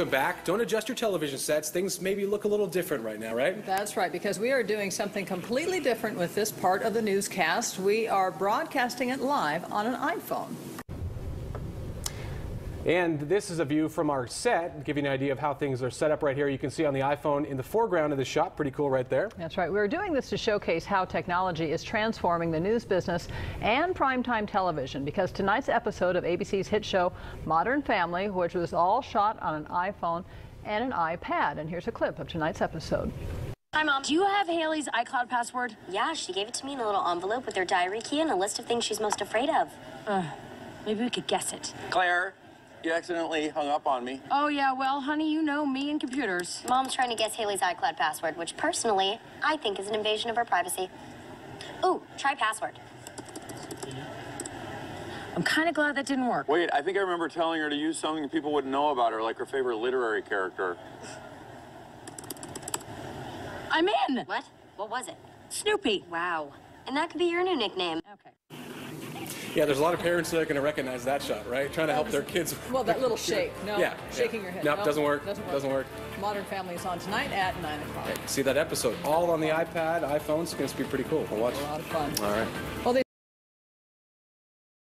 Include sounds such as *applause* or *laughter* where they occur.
Welcome back. Don't adjust your television sets. Things maybe look a little different right now, right? That's right, because we are doing something completely different with this part of the newscast. We are broadcasting it live on an iPhone. And this is a view from our set, give you an idea of how things are set up right here. You can see on the iPhone in the foreground of the shot, pretty cool right there. That's right. We're doing this to showcase how technology is transforming the news business and primetime television because tonight's episode of ABC's hit show Modern Family, which was all shot on an iPhone and an iPad. And here's a clip of tonight's episode. Hi, Mom. Do you have Haley's iCloud password? Yeah, she gave it to me in a little envelope with her diary key and a list of things she's most afraid of. Uh, maybe we could guess it. Claire, you accidentally hung up on me. Oh, yeah, well, honey, you know me and computers. Mom's trying to guess Haley's iCloud password, which personally I think is an invasion of her privacy. Ooh, try password. I'm kind of glad that didn't work. Wait, I think I remember telling her to use something people wouldn't know about her, like her favorite literary character. I'm in! What? What was it? Snoopy. Wow. And that could be your new nickname. Okay. Yeah, there's a lot of parents that are going to recognize that shot, right? Trying to help their kids. *laughs* Well, that little *laughs* shake. No, Yeah, shaking yeah. your head. Nope, No, doesn't work. Doesn't work. Doesn't work. Modern Family is on tonight at 9 o'clock. See that episode all on the iPad, iPhones. It's going to be pretty cool. We'll watch. A lot of fun. All right. Well, they